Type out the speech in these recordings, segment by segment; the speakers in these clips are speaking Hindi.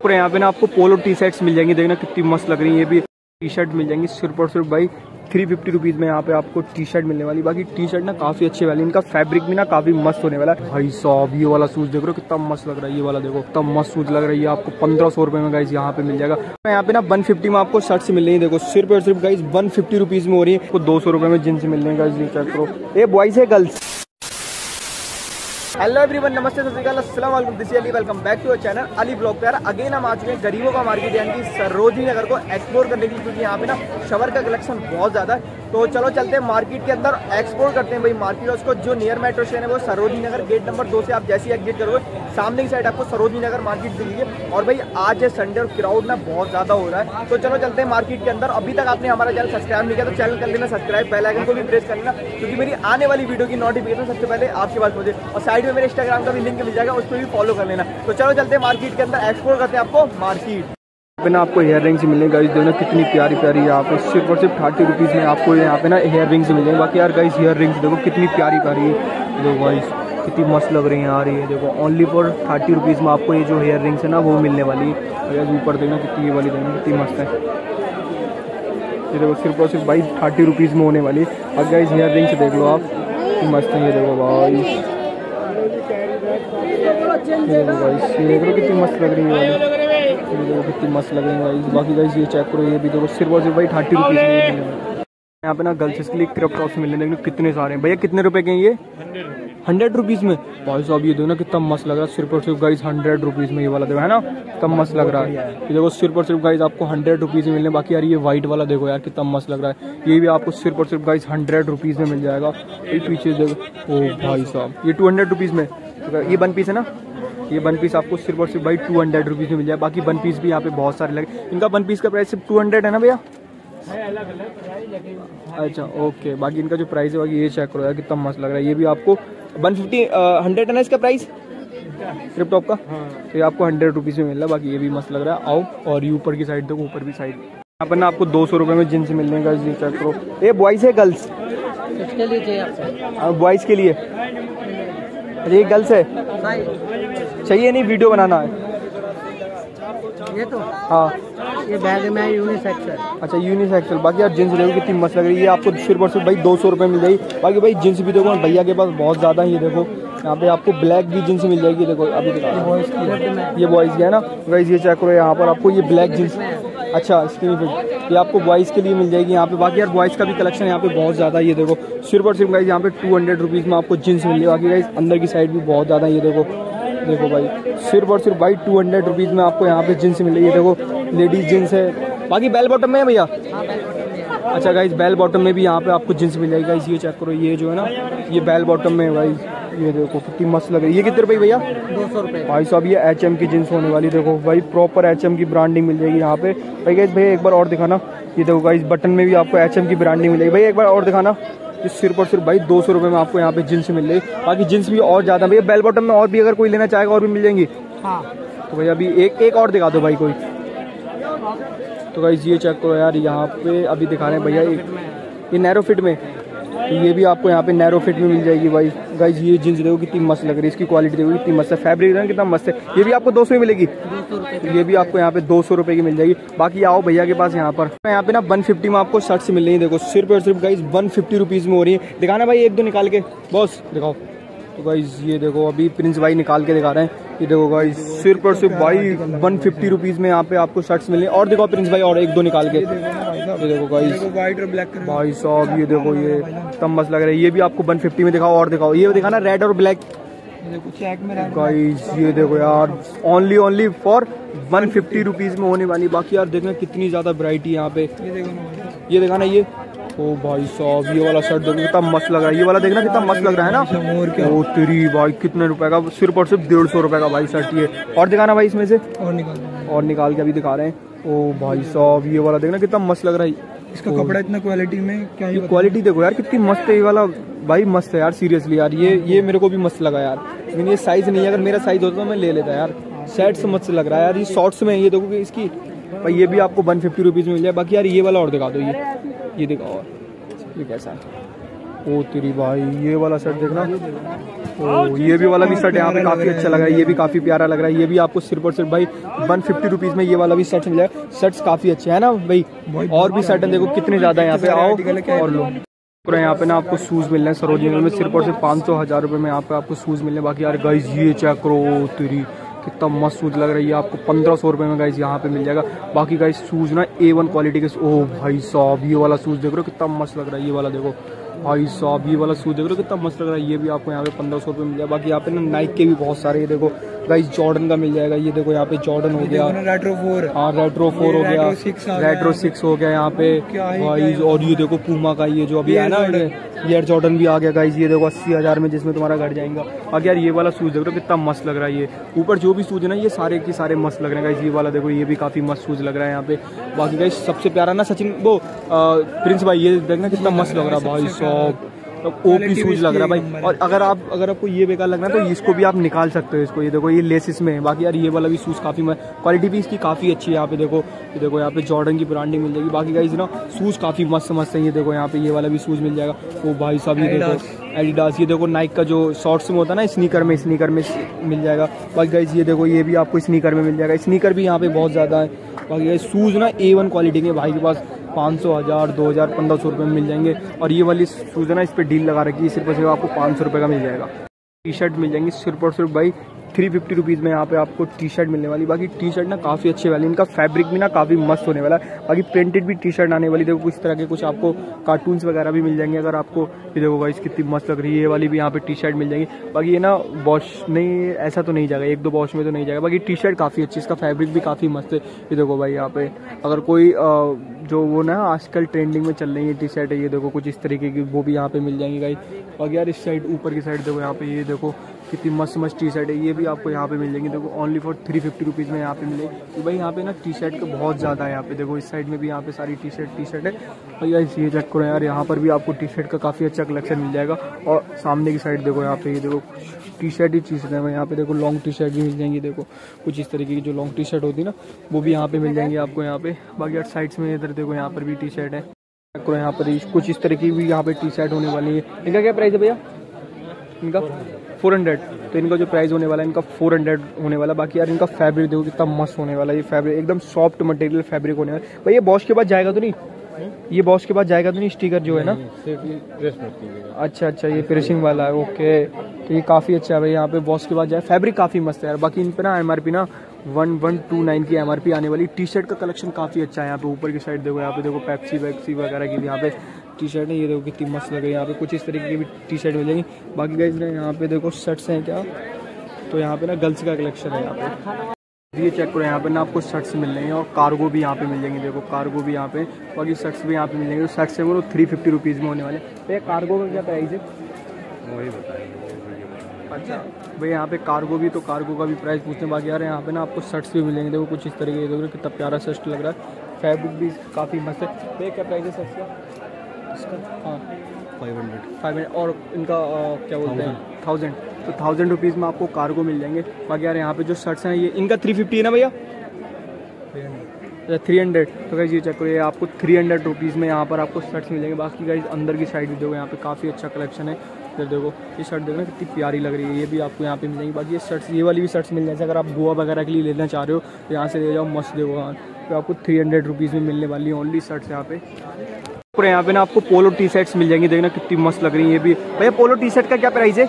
और यहाँ पे ना आपको पोलो टी शर्ट्स मिल जाएँगी। देखना कितनी मस्त लग रही है। ये भी टी शर्ट मिल जाएँगी सिर्फ़ और सिर्फ़ भाई थ्री फिफ्टी रुपीज़ में यहाँ पे आपको टी शर्ट मिलने वाली। बाकी टी शर्ट ना काफ़ी अच्छी वाली इनका फैब्रिक भी ना काफ़ी मस्त होने वाला है। भाई साहब, ये वाला शूज़ देख रहे हो? कितना मस्त लग रहा है ये वाला देखो। कितना मस्त शूज़ लग रहा है। आपको पंद्रह सौ रुपये में गाइज़ यहाँ पे मिल जाएगा। यहाँ पे ना वन फिफ्टी में आपको शर्ट्स मिल रही है। देखो, सिर्फ़ और सिर्फ़ गाइज़ वन फिफ्टी रुपीज़ में हो रही है। दो सौ रुपये में जींस मिल रही है गाइज़ ये चेक करो। ये बॉयज़ है गर्ल्स हेलो एवरीवन नमस्ते this Ali welcome back to our channel Ali blog पे यार अगेन हम आ चुके हैं गरीबों का मार्केट यानी कि सरोजनी नगर को एक्सप्लोर करने के लिए, क्योंकि यहाँ पे ना शवर का कलेक्शन बहुत ज़्यादा है। तो चलो चलते हैं मार्केट के अंदर एक्सप्लोर करते हैं भाई मार्केट उसको जो नियर मेट्रो स्टेशन है वो सरोजनी नगर गेट नंबर दो से आप जैसे एग्जिट करोगे, सामने की साइड आपको सरोजनी नगर मार्केट दिखेगी। और भाई आज है संडे और क्राउड ना बहुत ज़्यादा हो रहा है। तो चलो चलते हैं मार्केट के अंदर। अभी तक आपने हमारा चैनल सब्सक्राइब नहीं किया तो चैनल कर लेना सब्सक्राइब पहले आइकन को भी प्रेस कर लेना क्योंकि मेरी आने वाली वीडियो की नोटिफिकेशन सबसे पहले आपके पास पहुँचे। और में मेरे इंस्टाग्राम का भी लिंक मिल जाएगा उस पर भी फॉलो कर लेना। तो चलो चलते हैं मार्केट के अंदर एक्सप्लोर करते हैं आपको मार्केट। पे ना आपको हेयर रिंग्स मिलेंगे गाइस देखो कितनी प्यारी प्यारी यहाँ पे सिर्फ़ और सिर्फ़ थर्टी रुपीज़ में आपको यहाँ पे ना हेयर रिंग्स मिलेंगे बाकी यार गाइस हेयर रिंग्स देखो कितनी प्यारी प्यारी है। देखो गाइस कितनी मस्त लग रही है, आ रही है। देखो ओनली फॉर थर्टी रुपीज़ में आपको ये जो हेयर रिंग्स है ना, वो मिलने वाली है। ऊपर देखना कितनी ये वाली देखना, कितनी मस्त है। ये देखो, सिर्फ़ और सिर्फ़ भाई थर्टी रुपीज़ में होने वाली है। अब गाइस हेयर रिंग्स देख लो आप मस्त है ये देखो, भाई। देखो कितनी मस्त लग रही है देखो कितनी मस्त लग रही है बाकी गाइस ये चेक करो, ये भी देखो, सिर्फ़ और सिर्फ़ भाई थर्टी रुपीज़ यहाँ पे ना गर्ल्स के लिए कितने सारे हैं। भैया, कितने रुपए के हैं ये? हंड्रेड रुपीज़ में। भाई साहब, ये देखो ना कितना मस्त लग रहा है। सिर्फ़ और सिर्फ़ गाइस हंड्रेड रुपीज़ में ये वाला देखो, है ना? कितना मस्त लग रहा है। देखो, सिर्फ़ और सिर्फ़ गाइस आपको हंड्रेड रुपीज़ में मिलने, बाकी यार ये व्हाइट वाला देखो यार, कितना मस्त लग रहा है। ये भी आपको सिर्फ़ और सिर्फ़ गाइस हंड्रेड रुपीज़ में मिल जाएगा। ये पीछे देखो, ओ भाई साहब, ये टू हंड्रेड रुपीज़ में। ये वन पीस है ना? ये वन पीस आपको सिर्फ़ और सिर्फ़ भाई टू हंड्रेड रुपीज़ में मिल जाए। बाकी वन पीस भी यहाँ पे बहुत सारे लगे। इनका वन पीस का प्राइस सिर्फ़ टू हंड्रेड है ना भैया? अच्छा ओके बाकी इनका जो प्राइस है बाकी ये चेक करो यार कितना मस्त लग रहा है। ये भी आपको वन फिफ्टी हंड्रेड है ना इसका प्राइस ट्रिप टॉप का तो ये आपको हंड्रेड रुपीज़ में मिल रहा है। बाकी ये भी मस्त लग रहा है। आओ और ये ऊपर की साइड देखो ऊपर भी साइड यहाँ पर ना आपको दो सौ रुपये में जींस मिलने का ये चेक करो। ये बॉयज़ है गर्ल्स बॉयज़ के लिए? ये गर्ल्स है। चाहिए नहीं वीडियो बनाना है। ये तो? हाँ। ये बैग में यूनिसेक्स है। अच्छा यूनिसेक्सुअल बाकी यार जींस देखो कितनी मस्त लग रही है। आपको सिर्फ़ और सिर्फ़ भाई दो सौ रुपये मिल जाएगी। बाकी भाई जींस भी देखो भैया के पास बहुत ज़्यादा ही देखो। यहाँ पे आपको ब्लैक भी जींस मिल जाएगी देखो। अभी ये बॉयज़ की है। ना। गाइस ये चेक करो यहाँ पर। आपको ये ब्लैक जींस अच्छा स्क्रीन फिट ये आपको बॉयज़ के लिए मिल जाएगी यहाँ पे। बाकी यार बॉयज़ का भी कलेक्शन यहाँ पे बहुत ज़्यादा ये देखो। सिर्फ़ और सिर्फ़ गाइज़ यहाँ पे टू हंड्रेड रुपीज़ में आपको जींस मिल जाएगी बाकी गाइज़ अंदर की साइड भी बहुत ज़्यादा ये देखो। देखो भाई, सिर्फ़ और सिर्फ़ भाई टू हंड्रेड रुपीज़ में आपको यहाँ पे जींस मिल जाएगी है देखो। लेडीज़ जींस है। बाकी बेल बॉटम में है भैया? अच्छा गाइज़ बेल बॉटम में भी यहाँ पे आपको जींस मिल जाएगी गाइज़ ये चेक करो ये जो है ना ये बेल बॉटम में है भाई ये देखो कितनी मस्त लग रही है। ये कितने रुपये भैया? दो सौ रुपये भाई साहब ये एच की जींस होने वाली देखो भाई प्रॉपर एचएम की ब्रांडिंग मिल जाएगी यहाँ पे। भाई गाइज़ भैया एक बार और दिखाना। ये देखो गाइज़ बटन में भी आपको एचएम की ब्रांडिंग मिलेगी। भाई एक बार और दिखाना। ये सिर्फ़ और सिर्फ़ भाई दो सौ रुपये में आपको यहाँ पे जींस मिल रही बाकी जींस भी और ज़्यादा। भैया बेल बॉटम में और भी अगर कोई लेना चाहेगा और भी मिल जाएँगी? हाँ। तो भैया अभी एक एक और दिखा दो भाई कोई। तो भाई ये चेक करो यार, यहाँ पे अभी दिखा रहे हैं भैया ये नैरो फिट में। तो ये भी आपको यहाँ पे नैरो फिट में मिल जाएगी भाई। गाइज़ ये जींस देखो कितनी मस्त लग रही है, इसकी क्वालिटी देखो कितनी मस्त है। फैब्रिक देखो कितना मस्त है। ये भी आपको दो सौ में मिलेगी। तो ये भी आपको यहाँ पे दो सौ रुपये की मिल जाएगी। बाकी आओ भैया के पास यहाँ पर। यहाँ पे ना वन फिफ्टी में आपको शर्ट्स मिल रही है, देखो, सिर्फ़ और सिर्फ़ गाइज़ वन फिफ्टी रुपीज़ में हो रही है। दिखाना भाई, एक दो निकाल के। बॉस, दिखाओ। तो गाइज़ ये देखो, अभी प्रिंस भाई निकाल के दिखा रहे हैं। ये देखो गाइज़ सिर्फ़ और सिर्फ़ भाई वन फिफ्टी रुपीज़ में यहाँ पे आपको शर्ट्स मिल और देखो प्रिंस भाई, और एक दो निकाल के। ये देखो गाइज़ व्हाइट और ब्लैक भाई साहब, ये देखो ये तब मस्त लग रहा है। ये भी आपको वन फिफ्टी में दिखाओ, और दिखाओ। ये दिखाना रेड और ब्लैक गाइस ये देखो यार only only for one fifty rupees में होने वाली। बाकी यार, देखना कितनी ज़्यादा वैरायटी यहाँ पे। ये देखो ये देखा ना, ये ओ भाई साहब ये वाला शर्ट देखो कितना मस्त लग रहा है ये वाला देखना कितना मस्त लग रहा है ना। ओ तेरी भाई कितने रुपए का सिर्फ़ और सिर्फ़ डेढ़ सौ रुपए का भाई शर्ट ये। और दिखाना भाई इसमें से। और निकाल और निकाल के अभी दिखा रहे हैं। ओ भाई साहब ये वाला देखना कितना मस्त लग रहा है। इसका कपड़ा इतना क्वालिटी में क्या ये क्वालिटी देखो यार कितनी मस्त है ये वाला। भाई मस्त है यार सीरियसली यार ये ये मेरे को भी मस्त लगा यार। लेकिन ये साइज़ नहीं है अगर मेरा साइज़ होता तो मैं ले लेता यार। सेट से मस्त लग रहा है यार ये शॉर्ट्स में ये देखो कि इसकी। भाई ये भी आपको वन फिफ्टी रुपीज़ में मिल जाए। बाकी यार ये वाला और दिखा दो ये। ये दिखाओ और ये कैसा है? ओ तेरी भाई ये वाला शर्ट देखना। ओ, ये भी वाला भी शर्ट यहाँ पे काफ़ी अच्छा लग रहा है ये भी काफ़ी प्यारा लग रहा है ये भी आपको सिर्फ़ और सिर्फ़ भाई वन फिफ्टी रुपीज़ में ये वाला भी शर्ट मिल जाएगा शर्ट्स काफ़ी अच्छे है ना भाई और भी शर्ट देखो कितने ज़्यादा है यहाँ पे आओ और लो। यहाँ पे ना आपको शूज़ मिल रहे हैं सरोजिनी में सिर्फ़ और सिर्फ़ पाँच सौ हज़ार रुपए में यहाँ पे आपको शूज़ मिल रहे हैं। बाकी यार गाइज़ ये चेक करो तेरी। कितना मस्त शूज़ लग रही है आपको। पंद्रह सौ रुपये में गाइस यहाँ पे मिल जाएगा। बाकी गाइस शूज़ ना ए वन क्वालिटी के ओ भाई साहब, ये वाला शूज़ देख रहे हो कितना मस्त लग रहा है, ये वाला देखो। भाई साहब ये वाला शूज़ देख रहे हो? कितना मस्त लग रहा है। ये भी आपको यहाँ पे पंद्रह सौ रुपये मिल जाएगा बाकी यहाँ पे ना नाइक के भी बहुत सारे ये देखो। गाइज़ जॉर्डन का मिल जाएगा। ये देखो यहाँ पे जॉर्डन हो गया। रेट्रो फोर हाँ रेट्रो फोर हो गया। Retro 6 आ गया। रेट्रो सिक्स हो गया यहाँ पे। भाई और ये देखो पूमा का ये जो अभी है ना। एयर जॉर्डन भी आ गया गाइज़ ये देखो अस्सी हज़ार में जिसमें तुम्हारा घर जाएगा। बाकी यार ये वाला शूज़ देख रहे हो कितना मस्त लग रहा है ये। ऊपर जो भी शूज़ है ना ये सारे के सारे मस्त लग रहे हैं गाइज़ ये वाला देखो ये भी काफ़ी मस्त शूज़ लग रहा है यहाँ पे। बाकी गाइज़ सबसे प्यारा ना सचिन वो प्रिंस भाई ये देखना कितना मस्त लग रहा है भाई साहब ओपी Quality भी शूज़ लग रहा है भाई। और अगर आप अगर आपको ये बेकार लग रहा है तो इसको भी आप निकाल सकते हो इसको। ये देखो ये लेसिस में है। बाकी यार ये वाला भी शूज़ काफ़ी क्वालिटी भी इसकी काफ़ी अच्छी है यहाँ पे। देखो ये देखो यहाँ पे जॉर्डन की ब्रांडिंग मिल जाएगी। बाकी गाइज़ ना शूज़ काफ़ी मस्त मस्त है। ये देखो यहाँ पे ये वाला भी शूज़ मिल जाएगा। वो भाई साहब ये देखो एडिडास ये देखो नाइक का जो शॉर्ट्स में होता है ना स्नीकर में स्नीकर में मिल जाएगा। बाकी गाइज़ ये देखो ये भी आपको स्नीकर में मिल जाएगा। स्नीकर भी यहाँ पे बहुत ज़्यादा है। बाकी गाइज़ शूज़ ना ए वन क्वालिटी के भाई के पास। पाँच सौ, हज़ार, दो हज़ार, पंद्रह सौ रुपये में मिल जाएँगे। और ये वाली शूज़ है ना इस पर डील लगा रखी है, सिर्फ़ और सिर्फ़ आपको पाँच सौ रुपये का मिल जाएगा। टी शर्ट मिल जाएँगी सिर्फ़ और सिर्फ़ भाई थ्री फिफ्टी रुपीज़ में यहाँ पे आपको टी शर्ट मिलने वाली। बाकी टी शर्ट ना काफ़ी अच्छे वाली इनका फैब्रिक भी ना काफ़ी मस्त होने वाला है। बाकी प्रिंटेड भी टी शर्ट आने वाली। देखो कुछ तरह के कुछ आपको कार्टून्स वगैरह भी मिल जाएँगे अगर आपको। ये देखो भाई कितनी मस्त लग रही है। ये वाली भी यहाँ पे टी शर्ट मिल जाएगी। बाकी ये ना वॉश नहीं, ऐसा तो नहीं जाएगा। एक दो वॉश में तो नहीं जाएगा। बाकी टी शर्ट काफ़ी अच्छी, इसका फैब्रिक भी काफ़ी मस्त है। ये देखो भाई यहाँ पे, अगर कोई जो वो ना आजकल ट्रेंडिंग में चल रही है टी शर्ट है ये देखो कुछ इस तरीके की वो भी यहाँ पे मिल जाएँगी गाइस बाकी यार इस साइड ऊपर की साइड देखो यहाँ पे, ये देखो। कितनी मस्त मस्त टी शर्ट है। ये भी आपको यहाँ पे मिल जाएँगी। देखो only for three fifty rupees में यहाँ पे मिलेगी। तो भाई यहाँ पे ना टी शर्ट का बहुत ज़्यादा है यहाँ पे। देखो, इस साइड में भी यहाँ पे सारी टी शर्ट टी शर्ट है। और यार, ये चेक करो यार। यहाँ पर भी आपको टी शर्ट का काफ़ी अच्छा कलेक्शन मिल जाएगा। और सामने की साइड देखो यहाँ पे, ये देखो टी शर्ट ही शर्ट है यहाँ पे देखो लॉन्ग टी शर्ट भी मिल जाएँगी। देखो, कुछ इस तरीके की जो लॉन्ग टी शर्ट होती है ना, वो भी यहाँ पे मिल जाएँगी आपको यहाँ पे। बाकी यार साइड्स में इधर देखो, यहाँ पर भी टी शर्ट है यहाँ पर। कुछ इस तरह की भी यहाँ पे टी शर्ट होने वाली है। इनका क्या प्राइस है भैया? इनका? फोर हंड्रेड तो इनका जो प्राइस होने वाला है, इनका फोर हंड्रेड होने वाला, बाकी यार इनका फैब्रिक देखो कितना मस्त होने वाला ये फैब्रिक एकदम सॉफ्ट मटेरियल फैब्रिक होने वाला भाई ये बॉश के बाद जाएगा तो नहीं? ये बॉस के पास जाएगा तो नहीं स्टिकर जो है ना? अच्छा अच्छा ये फिनिशिंग वाला है ओके तो ये काफ़ी अच्छा है भाई यहाँ पे बॉस के पास जाए। फैब्रिक काफ़ी मस्त है यार। बाकी इन पे ना एमआरपी ना वन वन टू नाइन की एमआरपी आने वाली। टी शर्ट का कलेक्शन काफ़ी अच्छा है यहाँ पे। ऊपर की साइड देखो यहाँ पे देखो पैप्सी वैप्सी वगैरह की यहाँ पे टी शर्ट है। ये देखो कितनी मस्त लग रही है। यहाँ पे कुछ इस तरीके की भी टी शर्ट मिल जाएँगी। बाकी गाइज़ ना यहाँ पे देखो शर्ट्स हैं क्या? तो यहाँ पे ना गर्ल्स का कलेक्शन है यहाँ पे। ये चेक करो यहाँ पे ना आपको शर्ट्स मिल रहे हैं और कार्गो भी यहाँ पे मिल जाएँगे। देखो कार्गो भी यहाँ पे बाकी शर्ट्स भी यहाँ पे मिल जाएँगे। तो शर्ट्स है वो थ्री फिफ्टी रुपीज़ में होने वाले। भैया कार्गो का क्या प्राइस है? वही अच्छा भाई यहाँ पे कार्गो भी तो कार्गो का भी प्राइस पूछते हैं। बाकी यार यहाँ पे ना आपको शर्ट्स भी मिलेंगे। देखो कुछ इस तरीके देखो कितना प्यारा शर्ट लग रहा है। फैब्रिक भी काफ़ी मस्त है। भैया क्या प्राइस है शर्ट्स का? इसका? हाँ। फाइव हंड्रेड फाइव हंड्रेड और इनका क्या बोलते हैं? थाउज़ेंड तो थाउज़ेंड रुपीज़ में आपको कार्गो मिल जाएँगे। बाकी यार यहाँ पे जो शर्ट्स हैं, ये इनका थ्री फिफ्टी है ना भैया? थ्री हंड्रेड तो गाइज़ ये चेक करो, ये आपको थ्री हंड्रेड रुपीज़ में यहाँ पर आपको शर्ट्स मिल जाएँगे बाकी गाइज़ अंदर की साइड भी देखो, यहाँ पे काफ़ी अच्छा कलेक्शन है। इधर देखो, ये शर्ट देखो ना, कितनी प्यारी लग रही है। ये भी आपको यहाँ पे मिल जाएँगी। बाकी ये शर्ट्स ये वाली भी शर्ट्स मिल जाएँगे। अगर आप गोवा वगैरह के लिए लेना चाह रहे हो तो यहाँ से ले जाओ, मस्त देखो। हाँ तो आपको थ्री हंड्रेड रुपीज़ में मिलने वाली है ओनली शर्ट्स यहाँ पे। और यहाँ पे ना आपको पोलो टी शर्ट्स मिल जाएँगी। देखना कितनी मस्त लग रही है। ये भी, भैया पोलो टी शर्ट का क्या प्राइस है?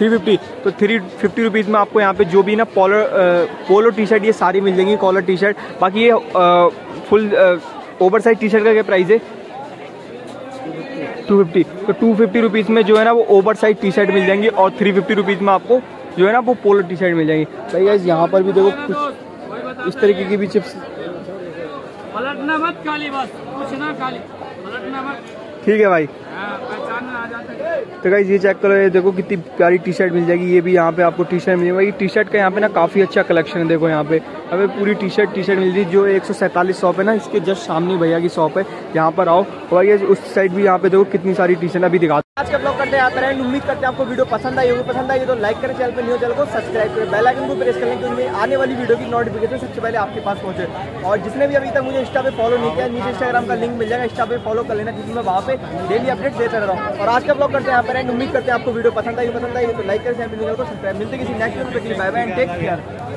थ्री फिफ्टी तो थ्री फिफ्टी रुपीज़ में आपको यहाँ पे जो भी ना पोलो पोलो टी शर्ट ये सारी मिल जाएँगी कॉलर टी शर्ट बाकी ये आ, full oversize T shirt का क्या प्राइस है? टू फिफ्टी तो टू फिफ्टी रुपीज़ में जो है ना वो ओवर साइज़ टी शर्ट मिल जाएँगी और थ्री फिफ्टी रुपीज़ में आपको जो है ना वो पोलो टी शर्ट मिल जाएँगी। भाई guys, यहाँ पर भी देखो कुछ इस तरीके की भी चिप्स पलटना मत काली बस कुछ ना काली पलटना मत। ठीक है भाई। हाँ, पहचान में आ जाता है। तो गाइज़ ये चेक करो, ये देखो कितनी प्यारी टी शर्ट मिल जाएगी, ये भी यहाँ पे आपको टी शर्ट मिल जाएगी टी शर्ट का यहाँ पे ना काफ़ी अच्छा कलेक्शन है, देखो यहाँ पे। हमें पूरी टी शर्ट टी शर्ट मिल है जो एक शॉप है ना, इसके जस्ट सामने भैया की शॉप है, यहाँ पर आओ। और भाई उस साइड भी यहाँ पे देखो कितनी सारी टी शर्ट अभी दिखा आज का ब्लॉग करते हैं आता रहे। उम्मीद करते हैं आपको वीडियो पसंद आई होगी। पसंद आई तो लाइक करें चैनल पर न्यू चैनल को सब्सक्राइब करें। बेल आइकन को प्रेस करें क्योंकि आने वाली वीडियो की नोटिफिकेशन सबसे पहले आपके पास पहुँचे। और जिसने भी अभी तक मुझे इंस्टा पे फॉलो नहीं किया, नीचे इंस्टाग्राम का लिंक मिल जाएगा। इंस्टा पे फॉलो कर लेना, क्योंकि मैं वहाँ पे डेली अपडेट देता रहता हूँ। और आज का ब्लॉग करते हैं एंड उम्मीद करते हैं आपको वीडियो पसंद आई पसंद आई तो लाइक करें चैनल को सब्सक्राइब मिलते किसी next video bye bye and take care